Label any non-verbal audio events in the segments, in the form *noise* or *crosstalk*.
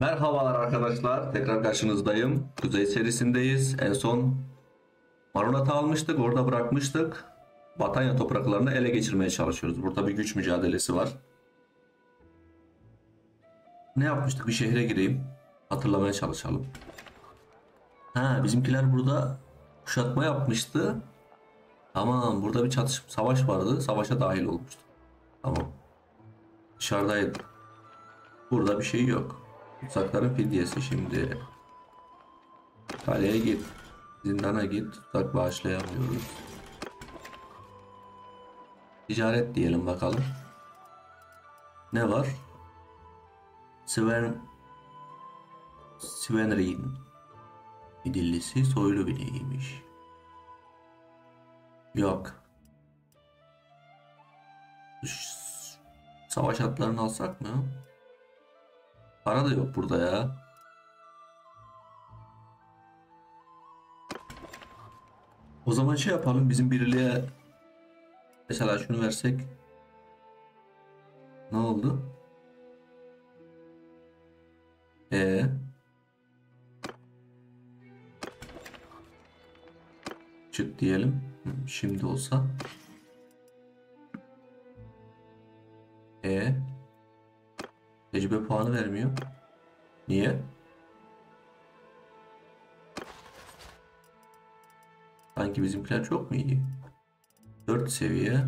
Merhabalar arkadaşlar. Tekrar karşınızdayım. Kuzey serisindeyiz. En son Marunat'ı almıştık. Orada bırakmıştık. Batanya topraklarını ele geçirmeye çalışıyoruz. Burada bir güç mücadelesi var. Ne yapmıştık? Bir şehre gireyim. Hatırlamaya çalışalım. Ha bizimkiler burada kuşatma yapmıştı. Tamam burada bir çatışma savaş vardı. Savaşa dahil olmuştu. Tamam. Dışarıdaydı. Burada bir şey yok. Tutsakların fidyesi şimdi. Kaleye git. Zindana git. Tutsak bağışlayamıyoruz. Ticaret diyelim bakalım. Ne var? Sven Svenrin Midillisi soylu bineğiymiş. Yok. Savaş atlarını alsak mı? Para da yok burada ya. O zaman şey yapalım bizim birliğe mesela şunu versek ne oldu? E çık diyelim. Şimdi olsa. E tecrübe puanı vermiyor. Niye? Sanki bizimkiler çok mu iyi? 4 seviye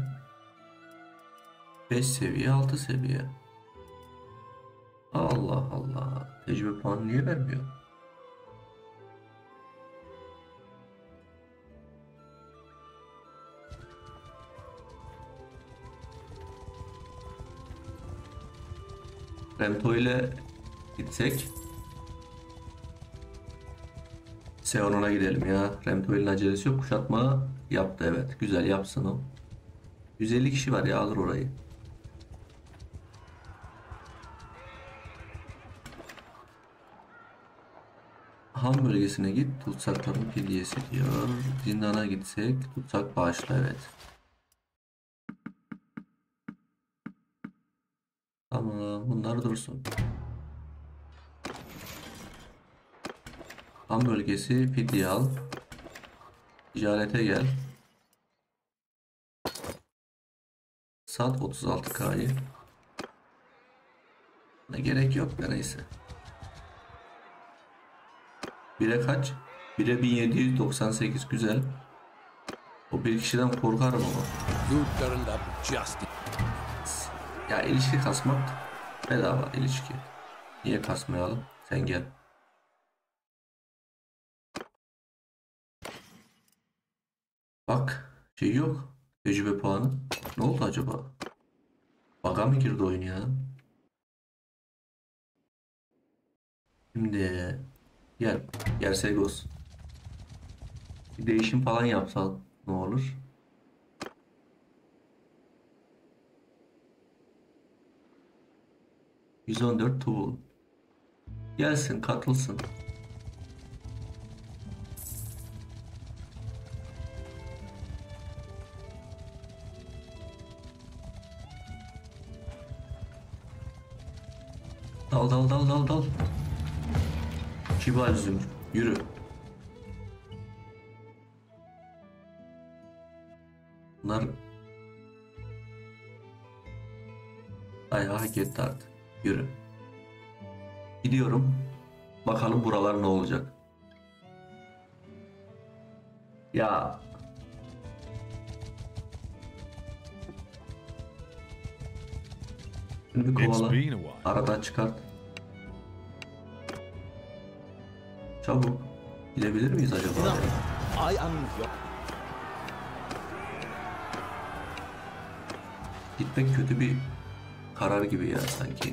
5 seviye 6 seviye Allah Allah tecrübe puanı niye vermiyor? Remto ile gitsek Seon'a gidelim ya. Remtoil'in acelesi yok. Kuşatma yaptı evet. Güzel yapsın o. 150 kişi var ya alır orayı. Han bölgesine git. Tutsakların fidyesi diyor. Zindana gitsek tutsak bağışla evet. Bunlar dursun. Han bölgesi fidye al. Ticarete gel. Sat 36K'yı. Ne gerek yok da neyse. Bire kaç? Bire 1798 güzel. O bir kişiden korkarım ama. Ya ilişki kasmak bedava ilişki. Niye kasmayalım? Sen gel. Bak şey yok. Tecrübe puanı. Ne oldu acaba? Baga mı girdi oyun ya? Şimdi gel. Gel Segos. Bir değişim falan yapsal ne olur? ...114 Tool. Gelsin katılsın. Dal dal dal dal dal. Kibal zümrüt. Yürü. Bunlar Ay hak etti artık. Yürü. Gidiyorum. Bakalım buralar ne olacak. Ya. It's kovala. Aradan çıkart. Çabuk. Gidebilir miyiz acaba? I am your Gitmek kötü bir karar gibi ya sanki.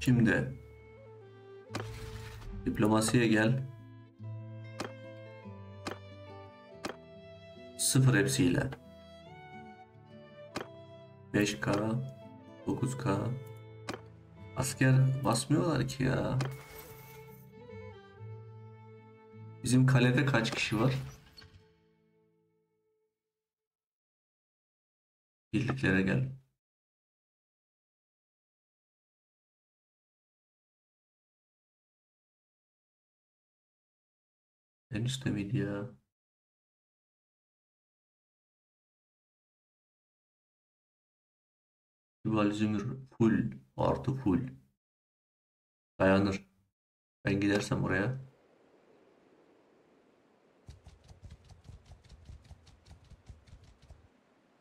Şimdi diplomasiye gel. Sıfır hepsiyle. 5K 9K Asker basmıyorlar ki ya. Bizim kalede kaç kişi var? Birliklere gel. En üstte miydi ya? Dual zümür full artı full. Dayanır. Ben gidersem oraya.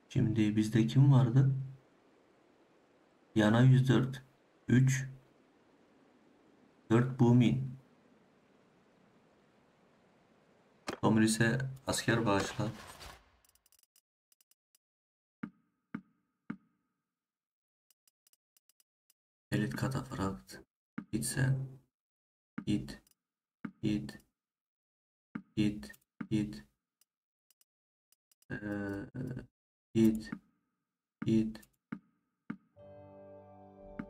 Şimdi bizde kim vardı? Yana 104. 3 4 Bumin. Tomris'e asker bağışla. Elit katafrakt. Git sen. Git. Git. Git. Git. Ee, git. Git.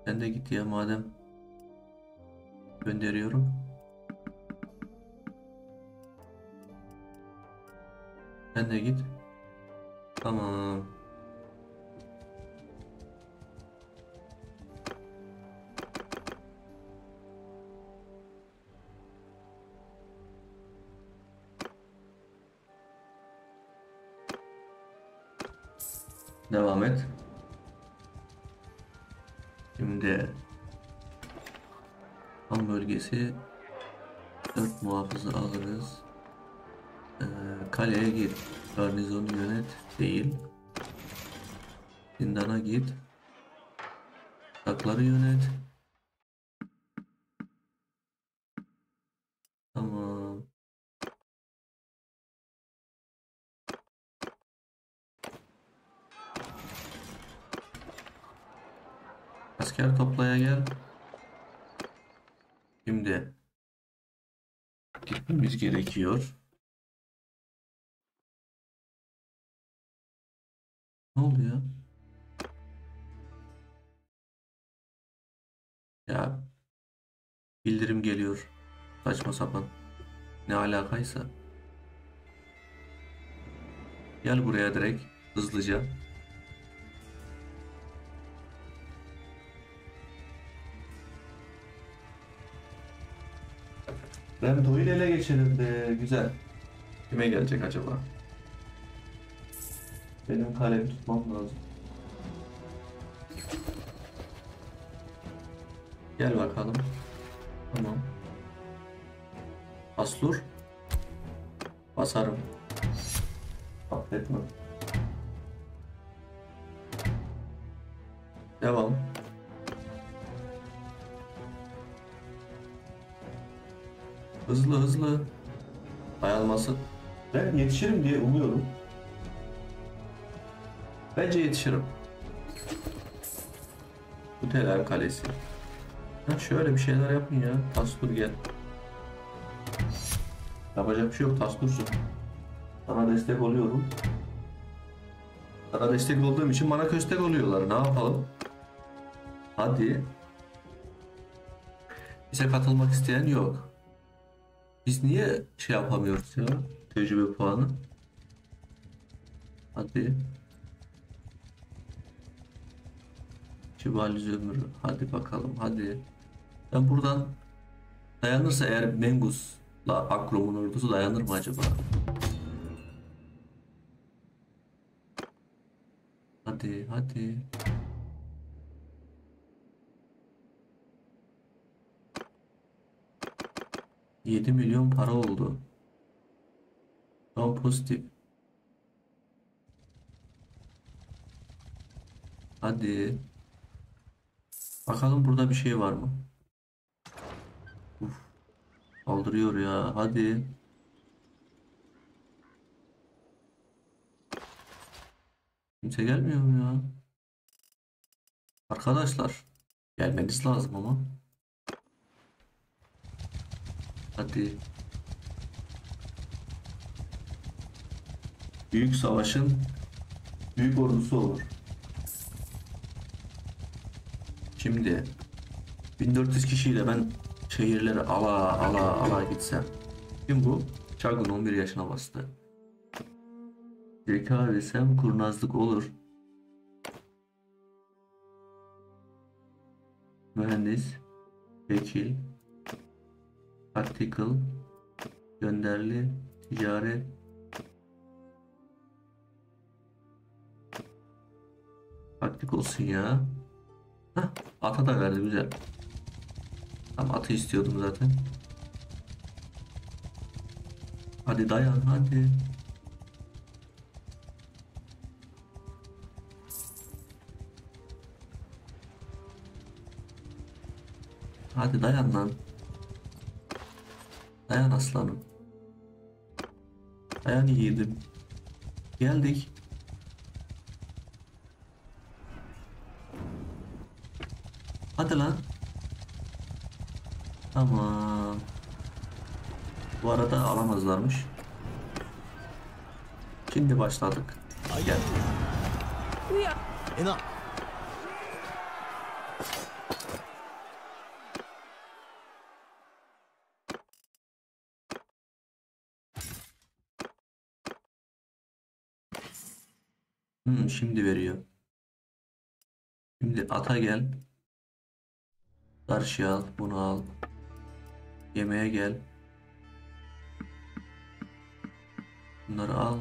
Sen de git ya madem. Gönderiyorum. Sen de git. Tamam. Devam et. Şimdi Han bölgesi 4 muhafızı alırız. Ee, kaleye git. Garnizonu yönet. Değil. Zindana git. Takları yönet. Gerekiyor. Ne oldu ya? Ya bildirim geliyor. Saçma sapan. Ne alakaysa. Gel buraya direkt hızlıca. Ben Doyul ele geçelim de güzel. Kime gelecek acaba? Benim kalemi tutmam lazım. Gel bakalım. Tamam. Aslur. Basarım. Affetme. Devam. Hızlı hızlı. Dayanması. Ben yetişirim diye umuyorum. Bence yetişirim. Bu Teler Kalesi. Ha şöyle bir şeyler yapın ya. Tastur gel. Yapacak bir şey yok Tastur'cum. Sana destek oluyorum. Sana destek olduğum için bana köstek oluyorlar. Ne yapalım? Hadi. Bize katılmak isteyen yok. Biz niye şey yapamıyoruz ya? Tecrübe puanı. Hadi. Şibali Zömür. Hadi bakalım hadi. Ben buradan dayanırsa eğer Mengus'la Akrom'un ordusu dayanır mı acaba? Hadi hadi. Yedi milyon para oldu. Tam pozitif. Hadi. Bakalım burada bir şey var mı? Uf. Saldırıyor ya. Hadi. Kimse gelmiyor mu ya? Arkadaşlar. Gelmeniz lazım ama. Hadi. Büyük savaşın büyük ordusu olur. Şimdi 1400 kişiyle ben şehirleri ala ala ala gitsem. Kim bu? Çagun 11 yaşına bastı. Zeka desem kurnazlık olur. Mühendis, vekil, tactical, gönderli, ticaret, taktik olsun ya. Hah, ata da verdi güzel. Tam atı istiyordum zaten. Hadi dayan hadi. Hadi dayan lan. Dayan aslanım. Dayan yiğidim. Geldik. Hadi lan. Tamam. Bu arada alamazlarmış. Şimdi başladık. Gel. Enough. Şimdi veriyor. Şimdi ata gel. Karşıya al. Bunu al. Yemeğe gel. Bunları al.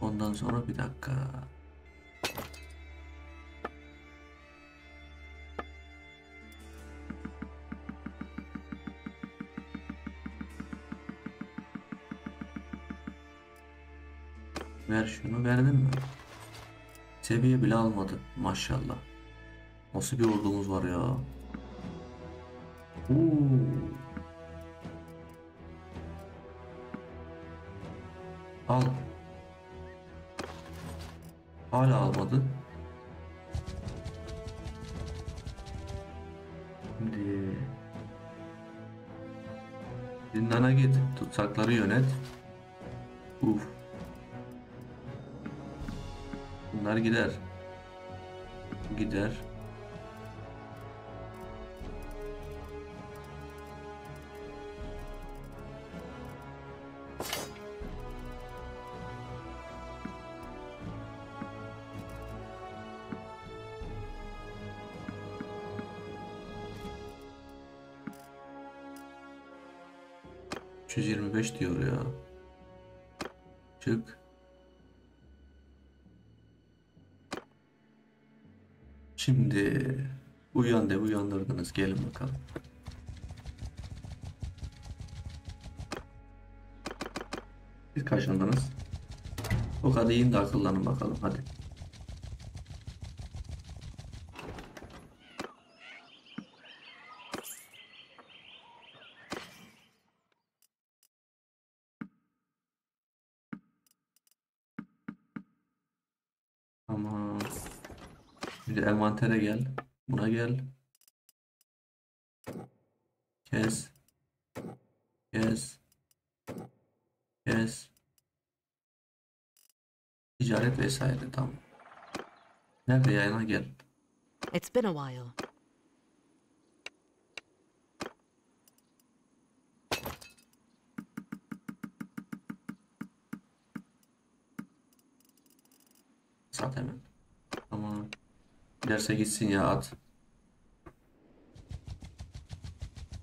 Ondan sonra bir dakika. Ver şunu verdin mi? Seviye bile almadı maşallah. Nasıl bir ordumuz var ya. Oo. Al. Hala almadı. Şimdi Zindana git. Tutsakları yönet. Gider. Gider. Şimdi uyan de uyandırdınız gelin bakalım. Siz kaçındınız? O kadar yiyin de akıllanın bakalım hadi. Tamam. Bir de envantere gel. Buna gel. Kes. Kes. Kes. Ticaret vesaire tamam. Nerede yayına gel. It's been a while. Sat hemen. Tamam. Giderse gitsin ya at.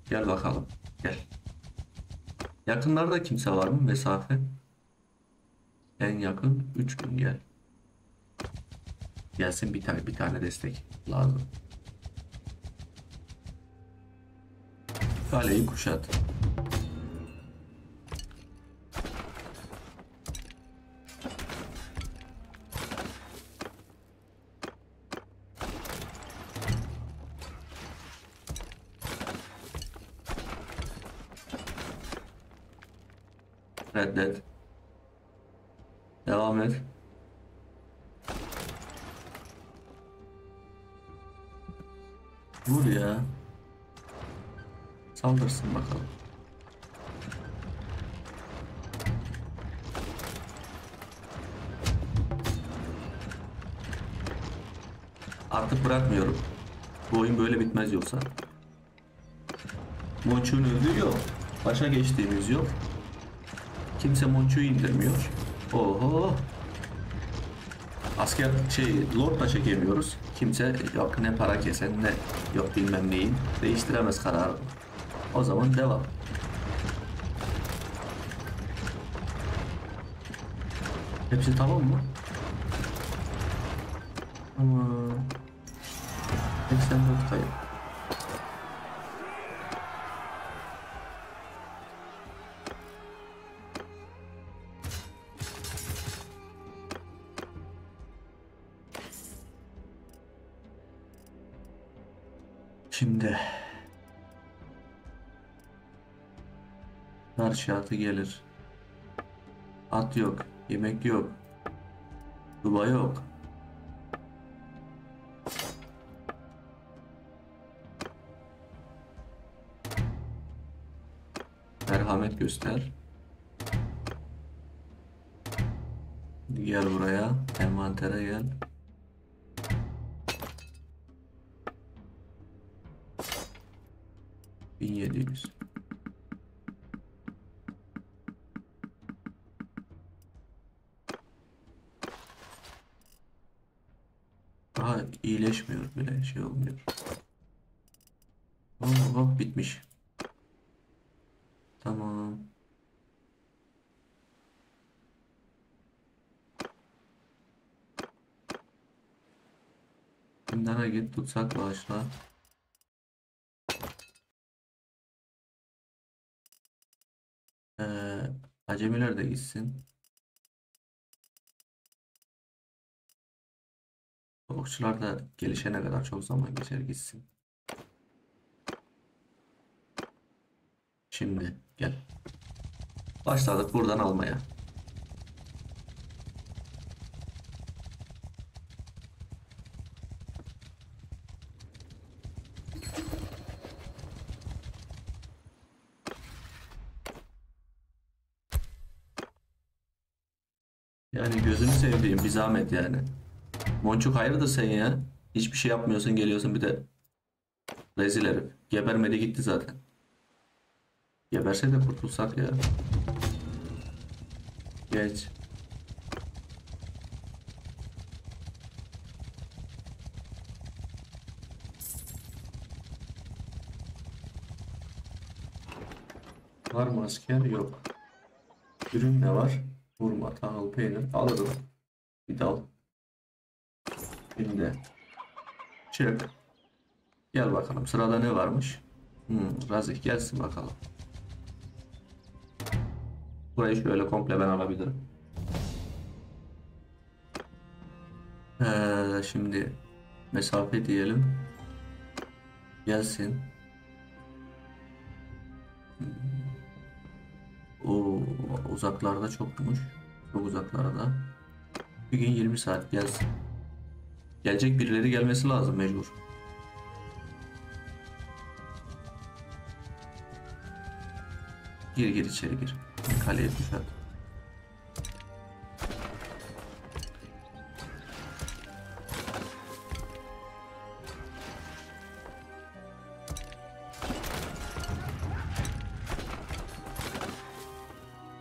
Gel bakalım. Gel. Yakınlarda kimse var mı mesafe? En yakın 3 gün gel. Gelsin bir tane bir tane destek lazım. Kaleyi kuşat. Reddet. Devam et. Vur ya. Saldırsın bakalım. Artık bırakmıyorum. Bu oyun böyle bitmez yoksa. Monçun öldüğü yok. Başa geçtiğimiz yok. Kimse Monçu'yu indirmiyor. Oho. Asker şey lord da çekemiyoruz. Kimse yok ne para kesen ne yok bilmem neyin. Değiştiremez kararı. O zaman devam. Hepsi tamam mı? Tamam. 84 kayıp. Şimdi atı gelir. At yok. Yemek yok. Duba yok. Merhamet göster. Gel buraya. Envantere gel. Şey olmuyor. Oh, oh bitmiş. Tamam. Şimdi hareket tutsak bağışla. Ee, acemiler de gitsin. Okçular da gelişene kadar çok zaman geçer gitsin. Şimdi gel. Başladık buradan almaya. Yani gözünü sevdiğim bir zahmet yani. Monçuk hayırdır sen ya? Hiçbir şey yapmıyorsun geliyorsun bir de rezil herif. Gebermedi gitti zaten. Geberse de kurtulsak ya. Geç. Var mı asker? Yok. Ürün ne var? Vurma, tahıl, peynir. Alırım. Bir dal. Şimdi. Çık. Gel bakalım. Sırada ne varmış? Hmm, Razik gelsin bakalım. Burayı şöyle komple ben alabilirim. Ee, şimdi mesafe diyelim. Gelsin. Hmm. O uzaklarda çokmuş. Çok uzaklarda. Bir gün 20 saat gelsin. Gelecek birileri gelmesi lazım mecbur. Gir gir içeri gir. Kaleye kuşat.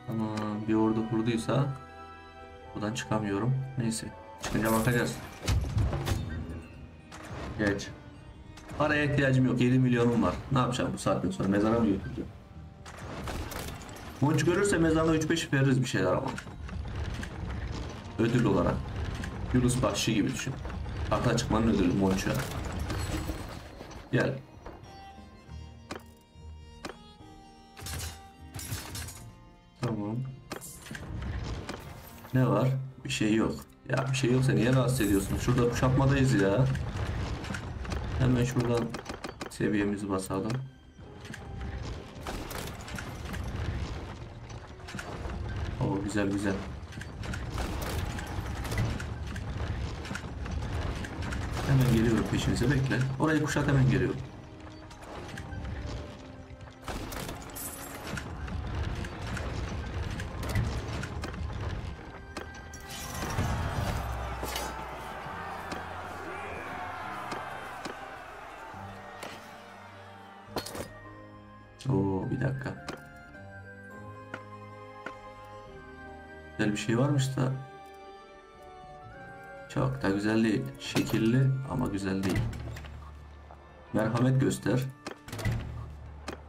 Tamam bir ordu kurduysa buradan çıkamıyorum. Neyse çıkınca bakacağız. İhtiyacım yok. 7 milyonum var. Ne yapacağım bu saatten sonra? Mezara mı götüreceğim? Monç görürse mezarına 3-5 veririz bir şeyler ama. Ödül olarak. Yunus Bahşi gibi düşün. Ata çıkmanın ödülü Monç'a. Gel. Tamam. Ne var? Bir şey yok. Ya bir şey yoksa niye rahatsız ediyorsun? Şurada kuşatmadayız ya. Hemen şuradan seviyemizi basalım. Oo güzel güzel. Hemen geliyorum peşinize bekle. Orayı kuşat hemen geliyorum. Merhamet göster.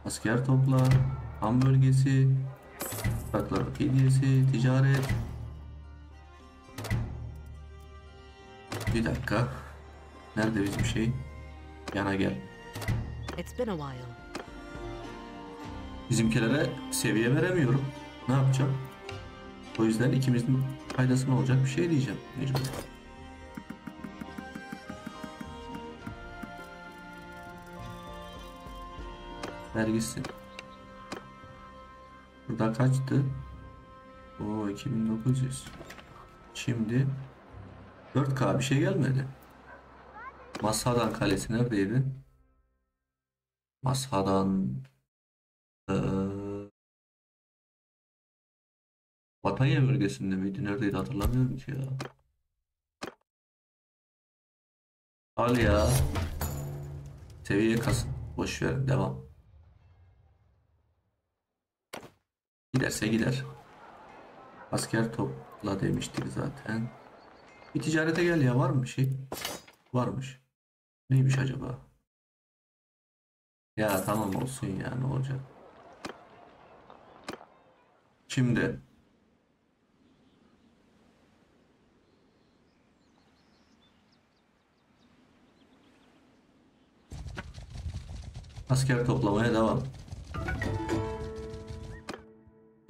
Asker topla. Ham bölgesi. Topraklar hediyesi. Ticaret. Bir dakika. Nerede bizim şey? Yana gel. It's been a while. Bizimkilere seviye veremiyorum. Ne yapacağım? O yüzden ikimizin faydasına olacak bir şey diyeceğim. Mecbur. Ver gitsin. Burada kaçtı? O 2900. Şimdi 4K bir şey gelmedi. Mashadan kalesi neredeydi? Mashadan eee Batanya bölgesinde miydi? Neredeydi hatırlamıyorum ki ya. Al ya. Seviye kasın. Boş ver. Devam. Giderse gider. Asker topla demiştik zaten. Bir ticarete gel ya. Var mı bir şey? Varmış. Neymiş acaba? Ya tamam olsun ya ne olacak? Şimdi asker toplamaya devam.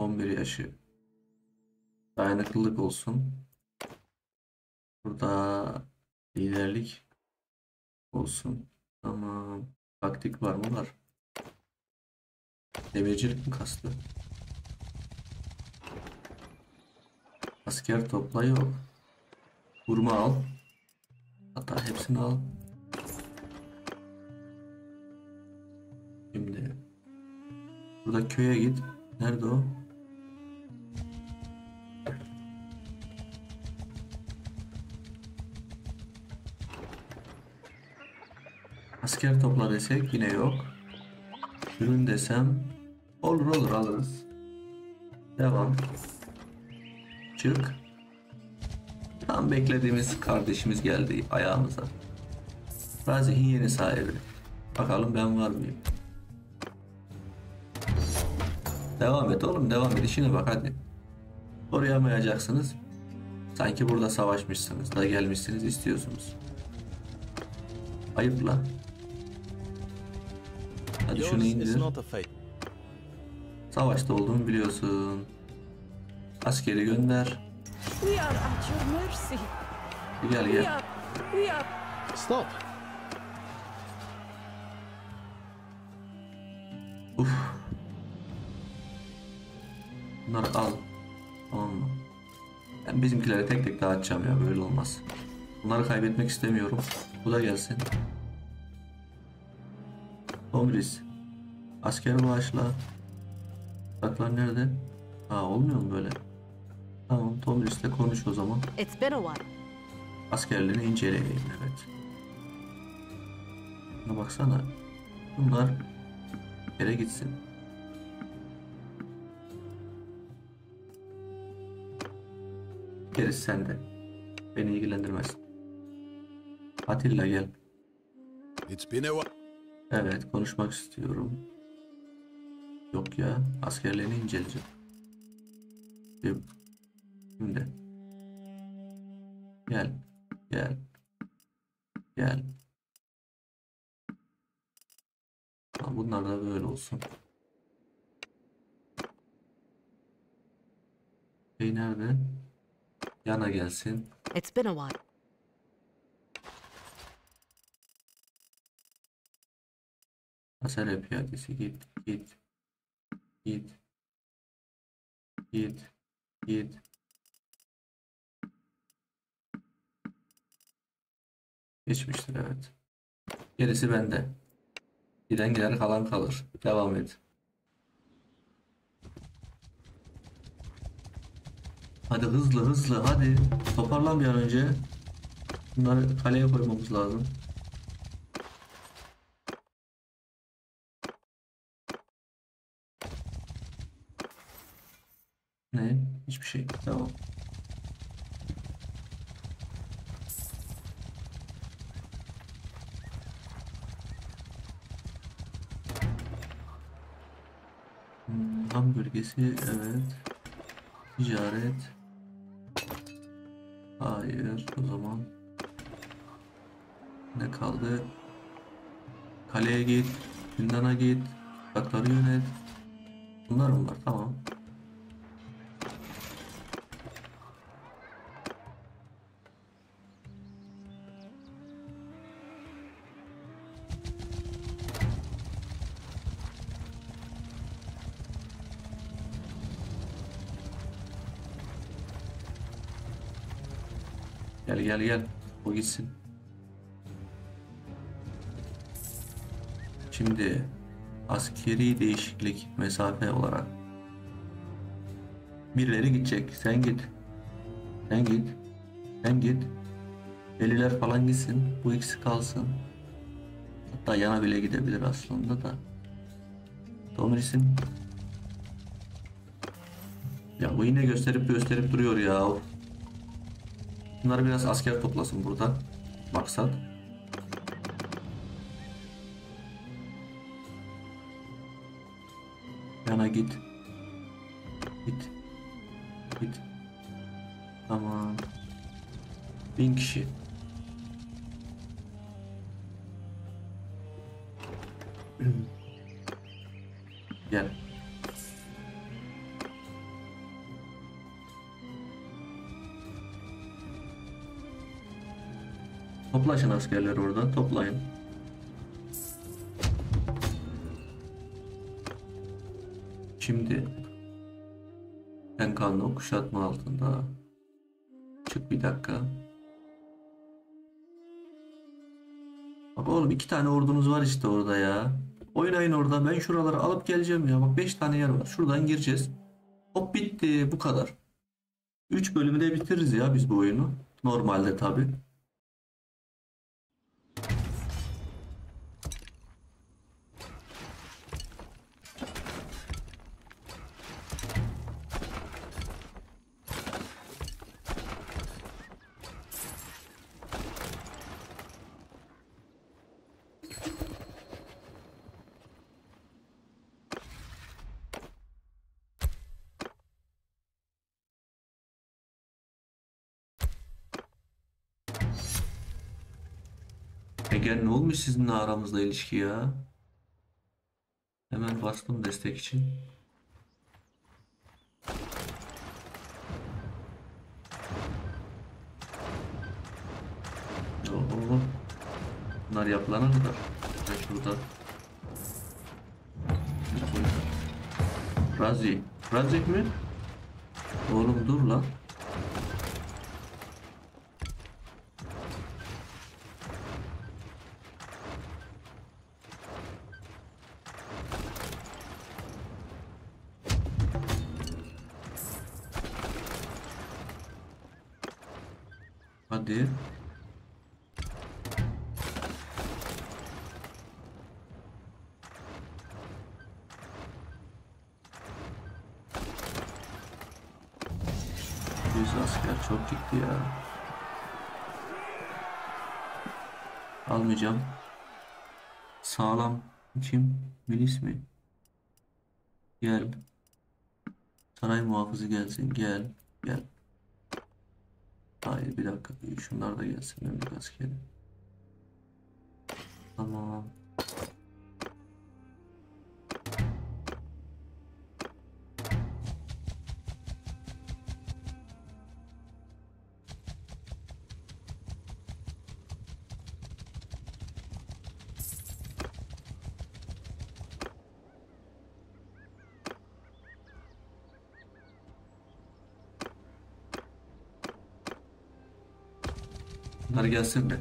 11 yaşı. Dayanıklılık olsun. Burada liderlik olsun. Tamam. Taktik var mı? Var. Demircilik mi kastı? Asker topla yok. Vurma al. Hatta hepsini al. Şimdi burada köye git. Nerede o? Asker topla desek yine yok. Ürün desem olur olur alırız. Devam. Çık. Tam beklediğimiz kardeşimiz geldi ayağımıza. Razih'in yeni sahibi. Bakalım ben var mıyım? Devam et oğlum devam et işine bak hadi. Koruyamayacaksınız. Sanki burada savaşmışsınız da gelmişsiniz istiyorsunuz. Ayıp lan. Hadi şunu indir. Savaşta olduğumu biliyorsun. Askeri gönder. Gel gel. Stop. Uf. Bunları al. Tamam mı? Ben bizimkileri tek tek dağıtacağım ya böyle olmaz. Bunları kaybetmek istemiyorum. Bu da gelsin. Tomris. Asker bağışla. Saklar nerede? Ha olmuyor mu böyle? Tamam Tomris'le konuş o zaman. It's been a while. Askerlerini inceleyeyim evet. Buna baksana. Bunlar yere gitsin. Gerisi sende. Beni ilgilendirmez. Atilla gel. It's been a while. Evet konuşmak istiyorum. Yok ya askerlerini inceleyeceğim. Şimdi. Gel. Gel. Gel. Bunlar da böyle olsun. Şey nerede? Yana gelsin. It's been a while. Hasar piyadesi git git git git git Geçmiştir evet. Gerisi bende. Giden gider kalan kalır. Devam et. Hadi hızlı hızlı hadi. Toparlan bir an önce. Bunları kaleye koymamız lazım. Ne? Hiçbir şey. Tamam. Hmm, Ham bölgesi evet. Ticaret. Hayır o zaman. Ne kaldı? Kaleye git. Zindana git. Tutakları yönet. Bunlar bunlar tamam. Gel gel gel. O gitsin. Şimdi askeri değişiklik mesafe olarak birileri gidecek. Sen git. Sen git. Sen git. Deliler falan gitsin. Bu ikisi kalsın. Hatta yana bile gidebilir aslında da. Tomris'in ya bu yine gösterip gösterip duruyor ya. Bunları biraz asker toplasın burada. Maksat. Yana git. Git. Git. Tamam. Bin kişi. *clears throat* Toplaşın askerleri oradan toplayın. Şimdi Tenkanlı kuşatma altında. Çık bir dakika. Bak oğlum iki tane ordunuz var işte orada ya. Oynayın orada. Ben şuraları alıp geleceğim ya. Bak beş tane yer var. Şuradan gireceğiz. Hop bitti. Bu kadar. Üç bölümü de bitiririz ya biz bu oyunu. Normalde tabi. Ne olmuş sizinle aramızda ilişki ya? Hemen bastım destek için. Oo. Bunlar yapılana kadar. Ben şurada. Razi. Razik mi? Oğlum dur lan. Hadi. Yüz asker çok gitti ya. Almayacağım. Sağlam. Kim? Milis mi? Gel. Saray muhafızı gelsin. Gel. Gel. Şunlar da gelsin. Memlük askeri. Gelsin mi?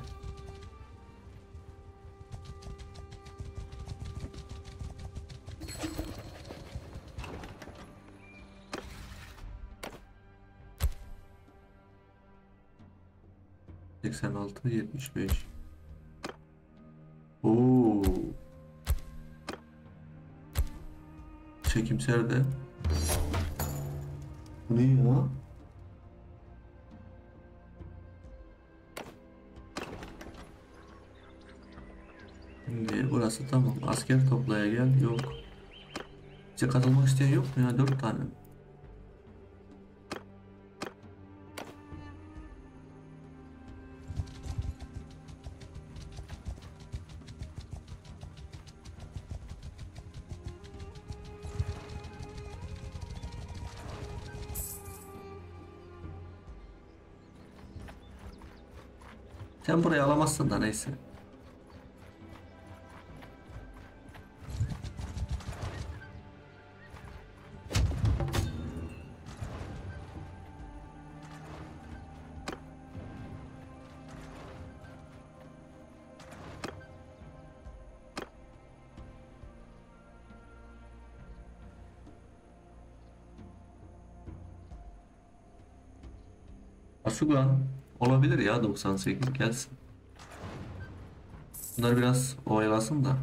Seksen altı, yetmiş beş. Oo. Çekimser de. Bu ne ya? Burası tamam. Asker toplaya gel. Yok. Bize katılmak isteyen yok mu ya? Dört tane. Sen burayı alamazsın da neyse. Asugan olabilir ya 98 gelsin. Bunlar biraz oyalasın da.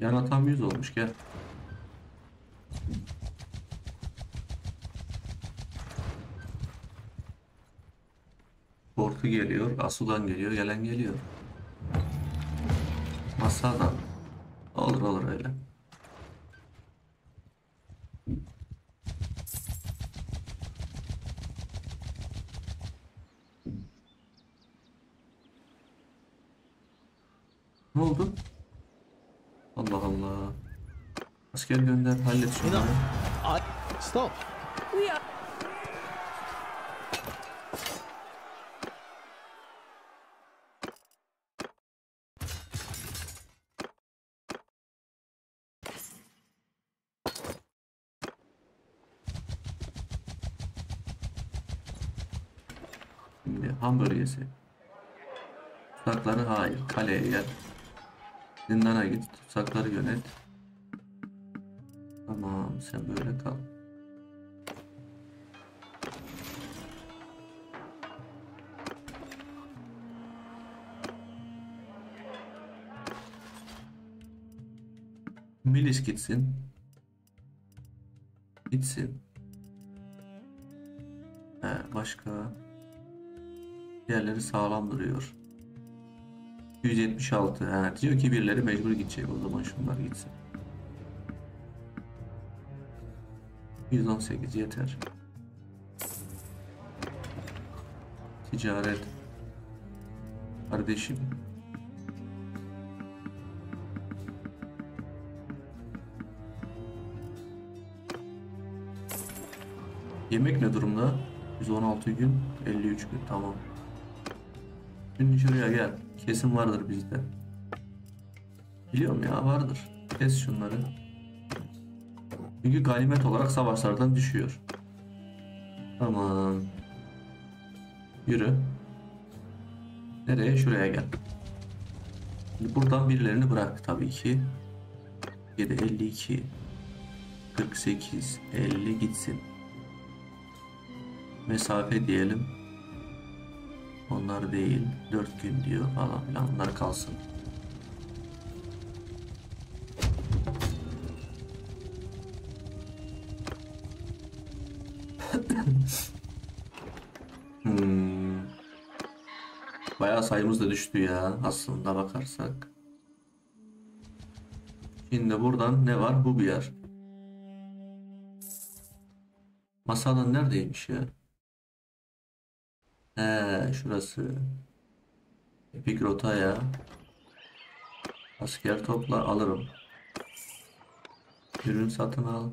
Yan tam 100 olmuş gel. Korku geliyor, Asugan geliyor, gelen geliyor. Masadan. Olur olur öyle. Ne oldu? Allah Allah. Asker gönder hallet şunları. Stop. Şimdi Han bölgesi. Tutsakları hayır. Kaleye gel. Zindana git. Tutsakları yönet. Tamam sen böyle kal. Milis gitsin. Gitsin. He, başka. Diğerleri sağlam duruyor. 176. Ha, diyor ki birileri mecbur gidecek o zaman şunlar gitsin. 118 yeter. Ticaret. Kardeşim. Yemek ne durumda? 116 gün, 53 gün. Tamam. Şimdi şuraya gel. Kesin vardır bizde. Biliyorum ya vardır. Kes şunları. Çünkü ganimet olarak savaşlardan düşüyor. Tamam. Yürü. Nereye? Şuraya gel. Şimdi buradan birilerini bırak tabii ki. 7, 52, 48, 50 gitsin. Mesafe diyelim. Onlar değil. 4 gün diyor falan filan. Onlar kalsın. Sayımız da düştü ya aslında bakarsak. Şimdi buradan ne var? Bu bir yer. Masadan neredeymiş ya? He, şurası. Epik rotaya. Asker topla alırım. Ürün satın al.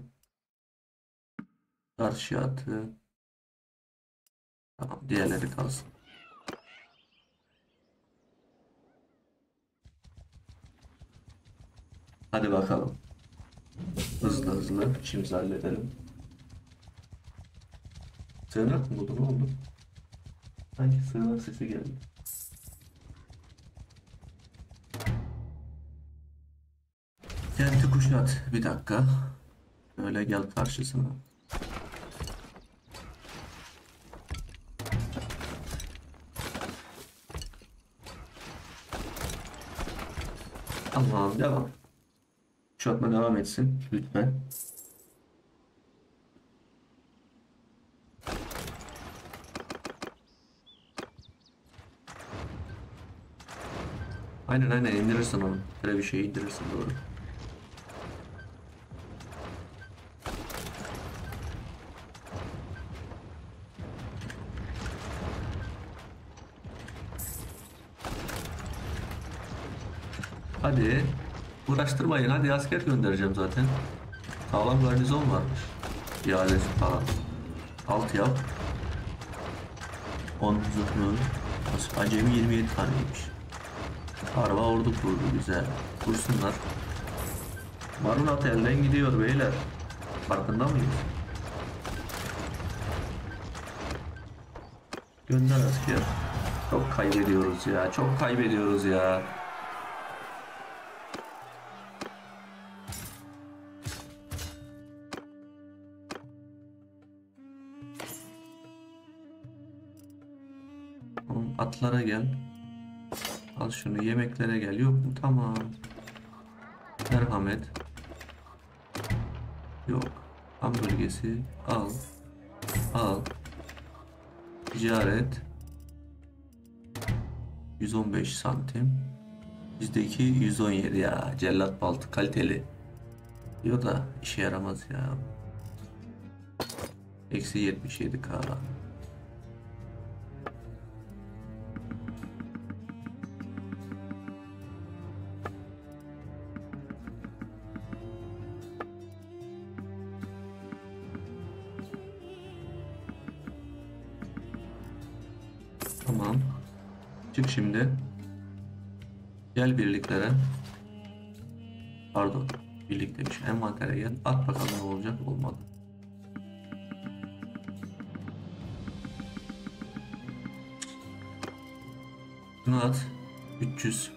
Karşı atı. Tamam diğerleri kalsın. Hadi bakalım. Hızlı hızlı işimizi halledelim. Sığınak mı buldu ne oldu? Sanki sığınak sesi geldi. Kenti kuşat. Bir dakika. Öyle gel karşısına. Tamam devam. Kuşatma devam etsin lütfen. Aynen aynen indirirsin onu. Böyle bir şey indirirsin doğru. Hadi. Uğraştırmayın. Hadi asker göndereceğim zaten. Sağlam garnizon varmış. İadesi falan. Alt yap. 10 zırhlı. Acemi 27 taneymiş. Araba ordu kurdu güzel. Kursunlar. Marunat elden gidiyor beyler. Farkında mıyız? Gönder asker. Çok kaybediyoruz ya. Çok kaybediyoruz ya. Atlara gel. Al şunu yemeklere gel. Yok mu? Tamam. Merhamet. Yok. Ham bölgesi. Al. Al. Ticaret. 115 santim. Bizdeki 117 ya. Cellat baltı kaliteli. Diyor da işe yaramaz ya. Eksi 77k. Tamam. Şimdi. Gel birliklere. Pardon. Birlik demiş. Envantere gel. At bakalım ne olacak. Olmadı. Bunu at. 300.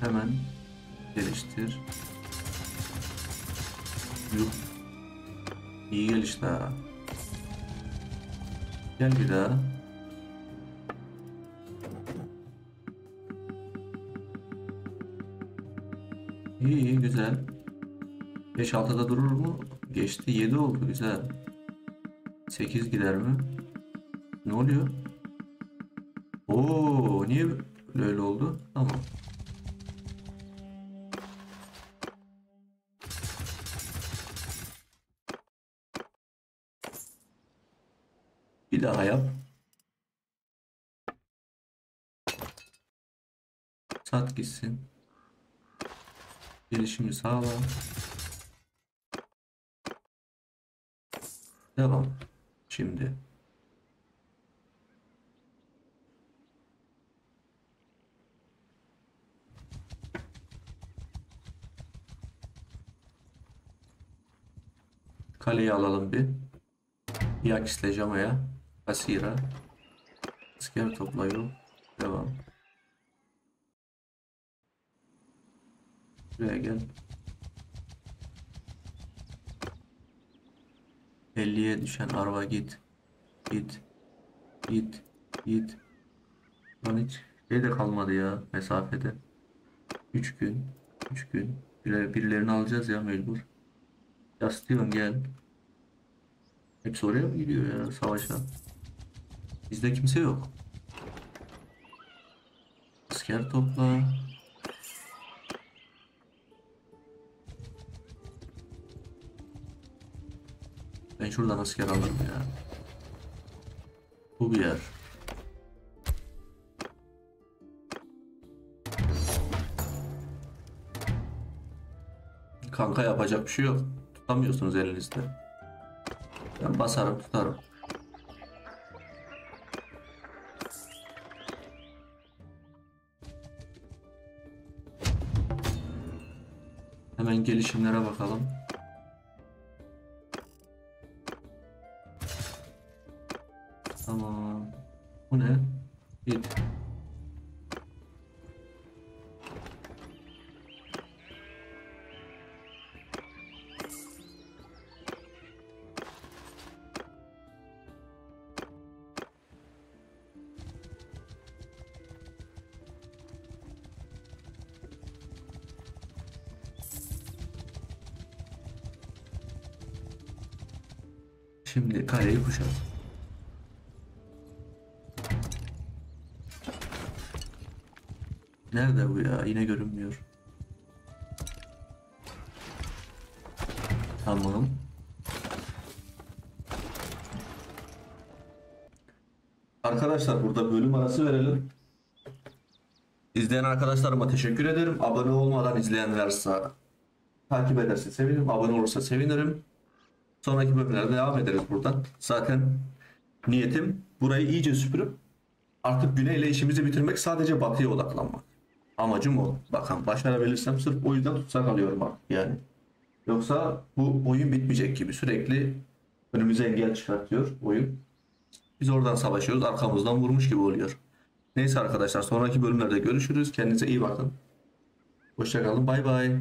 hemen geliştir. Yuh. İyi gelişti ha. Gel bir daha. İyi iyi güzel. 5-6'da durur mu? Geçti 7 oldu güzel. 8 gider mi? Ne oluyor? Oo niye böyle oldu? Tamam. Gitsin. Gelişimi sağla. Devam. Şimdi. Kaleyi alalım bir. Yakis'le Jama'ya. Asira. Asker toplayıyor. Devam. Buraya gel. 50'ye düşen araba git. Git. Git. Git. Lan hiç şey de kalmadı ya mesafede. 3 gün. 3 gün. Birileri, birilerini alacağız ya mecbur. Yastıyorum gel. Hepsi oraya mı gidiyor ya savaşa? Bizde kimse yok. Asker topla. Ben şuradan asker alırım ya. Bu bir yer. Kanka yapacak bir şey yok. Tutamıyorsunuz elinizde. Ben basarım tutarım. Hemen gelişimlere bakalım. Bu ne? Git. Şimdi kaleyi kuşat. Nerede bu ya? Yine görünmüyor. Tamam. Arkadaşlar burada bölüm arası verelim. İzleyen arkadaşlarıma teşekkür ederim. Abone olmadan izleyen varsa takip ederse sevinirim. Abone olursa sevinirim. Sonraki bölümlerde devam ederiz buradan. Zaten niyetim burayı iyice süpürüp artık güneyle işimizi bitirmek sadece batıya odaklanmak. Amacım o. Bakın başarabilirsem sırf o yüzden tutsak alıyorum artık yani. Yoksa bu oyun bitmeyecek gibi sürekli önümüze engel çıkartıyor oyun. Biz oradan savaşıyoruz arkamızdan vurmuş gibi oluyor. Neyse arkadaşlar sonraki bölümlerde görüşürüz. Kendinize iyi bakın. Hoşçakalın bay bay.